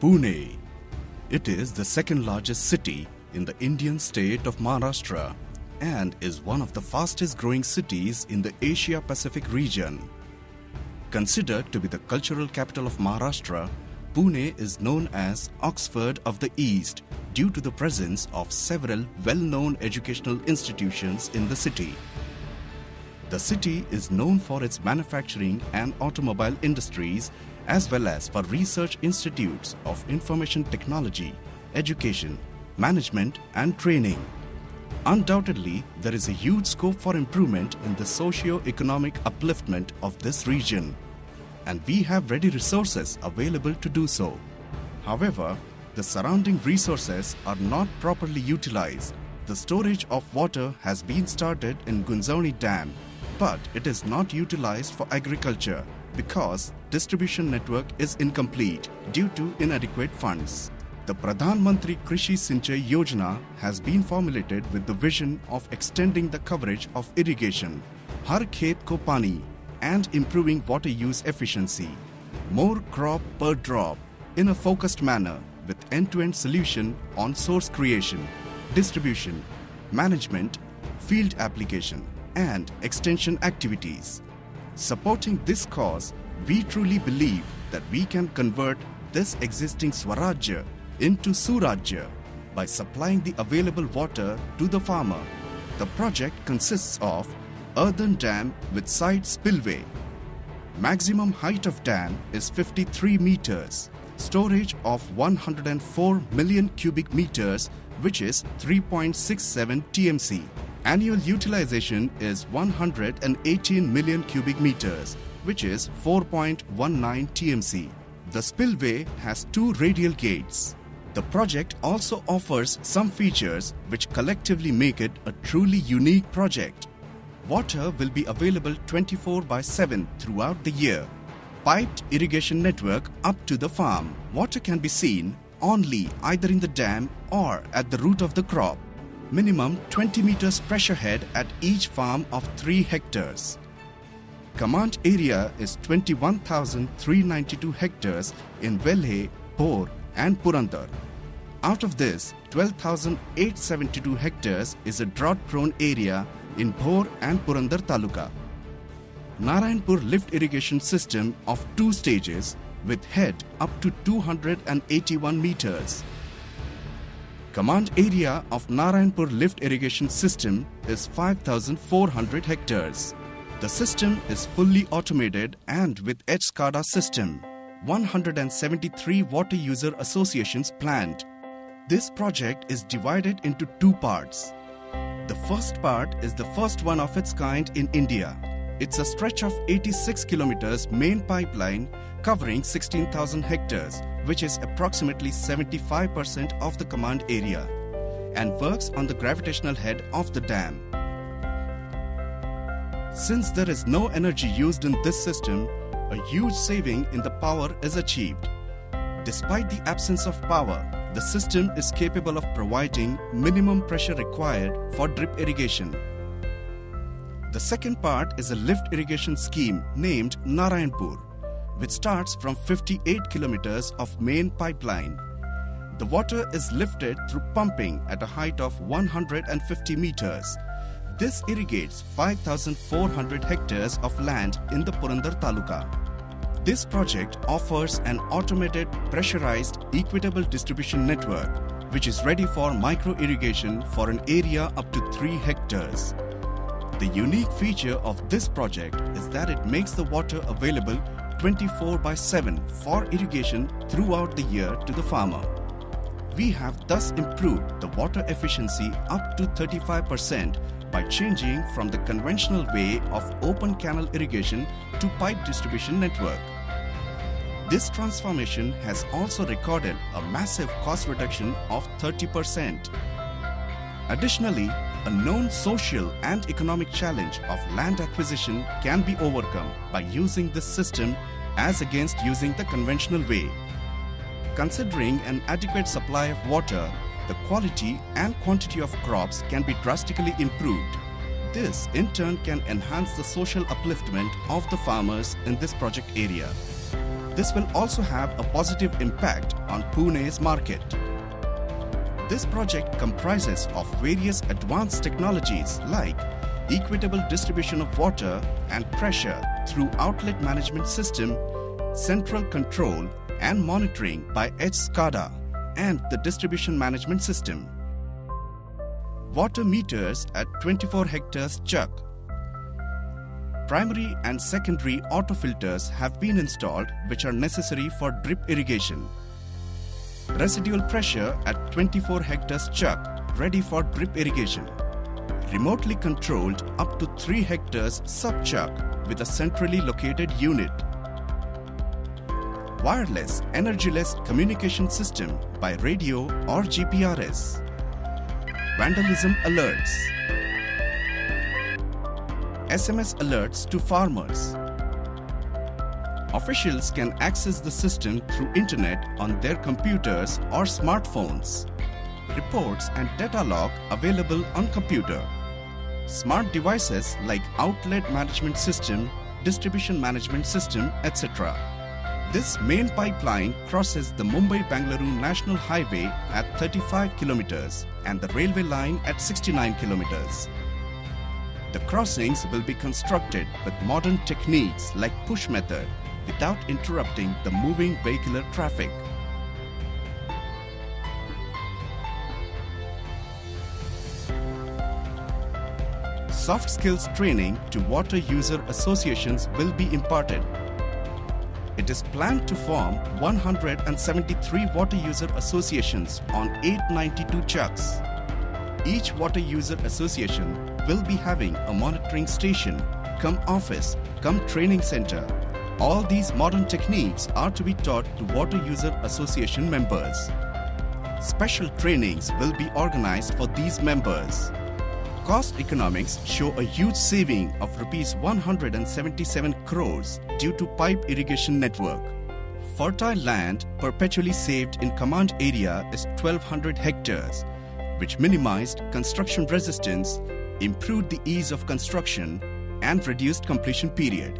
Pune. It is the second largest city in the Indian state of Maharashtra and is one of the fastest growing cities in the Asia Pacific region. Considered to be the cultural capital of Maharashtra, Pune is known as Oxford of the East due to the presence of several well known educational institutions in the city. The city is known for its manufacturing and automobile industries as well as for research institutes of information technology, education, management, and training. Undoubtedly, there is a huge scope for improvement in the socio-economic upliftment of this region, and we have ready resources available to do so. However, the surrounding resources are not properly utilized. The storage of water has been started in Gunjawani Dam, but it is not utilized for agriculture because distribution network is incomplete due to inadequate funds. The Pradhan Mantri Krishi Sinchai Yojana has been formulated with the vision of extending the coverage of irrigation, Har Khet Ko Pani, and improving water use efficiency, more crop per drop, in a focused manner with end-to-end solution on source creation, distribution, management, field application, and extension activities. Supporting this cause, we truly believe that we can convert this existing Swarajya into Surajya by supplying the available water to the farmer. The project consists of earthen dam with side spillway. Maximum height of dam is 53 meters. Storage of 104 million cubic meters which is 3.67 TMC. Annual utilization is 118 million cubic meters, which is 4.19 TMC. The spillway has two radial gates. The project also offers some features which collectively make it a truly unique project. Water will be available 24 by 7 throughout the year. Piped irrigation network up to the farm. Water can be seen only either in the dam or at the root of the crop minimum 20 meters pressure head at each farm of 3 hectares. Command area is 21,392 hectares in Velhe, Bhor and Purandar. Out of this, 12,872 hectares is a drought-prone area in Bhor and Purandar Taluka. Narayanpur lift irrigation system of two stages with head up to 281 meters. Command area of Narayanpur lift irrigation system is 5400 hectares. The system is fully automated and with HSCADA system. 173 water user associations planned. This project is divided into two parts. The first part is the first one of its kind in India. It's a stretch of 86 kilometers main pipeline covering 16,000 hectares which is approximately 75% of the command area, and works on the gravitational head of the dam. Since there is no energy used in this system, a huge saving in the power is achieved. Despite the absence of power, the system is capable of providing minimum pressure required for drip irrigation. The second part is a lift irrigation scheme named Narayanpur which starts from 58 kilometers of main pipeline. The water is lifted through pumping at a height of 150 meters. This irrigates 5,400 hectares of land in the Purandar Taluka. This project offers an automated pressurized equitable distribution network which is ready for micro irrigation for an area up to 3 hectares. The unique feature of this project is that it makes the water available 24 by 7 for irrigation throughout the year to the farmer. We have thus improved the water efficiency up to 35% by changing from the conventional way of open canal irrigation to pipe distribution network. This transformation has also recorded a massive cost reduction of 30%. Additionally, a known social and economic challenge of land acquisition can be overcome by using this system as against using the conventional way. Considering an adequate supply of water, the quality and quantity of crops can be drastically improved. This in turn can enhance the social upliftment of the farmers in this project area. This will also have a positive impact on Pune's market. This project comprises of various advanced technologies like equitable distribution of water and pressure through outlet management system, central control and monitoring by H-SCADA and the distribution management system. Water meters at 24 hectares Chak. Primary and secondary auto filters have been installed which are necessary for drip irrigation. Residual pressure at 24 hectares chak ready for drip irrigation. Remotely controlled up to 3 hectares sub-chak with a centrally located unit wireless energyless communication system by radio or GPRS. Vandalism alerts. SMS alerts to farmers. Officials can access the system through internet on their computers or smartphones. Reports and data log available on computer. Smart devices like outlet management system, distribution management system, etc. This main pipeline crosses the Mumbai-Bangalore National Highway at 35 kilometers and the railway line at 69 kilometers. The crossings will be constructed with modern techniques like push method without interrupting the moving vehicular traffic. Soft skills training to water user associations will be imparted it is planned to form 173 water user associations on 892 chaks. Each water user association will be having a monitoring station, come office, come training center. All these modern techniques are to be taught to water user association members. Special trainings will be organized for these members. Cost economics show a huge saving of rupees 177 crores due to pipe irrigation network. Fertile land perpetually saved in command area is 1200 hectares, which minimized construction resistance, improved the ease of construction, and reduced completion period.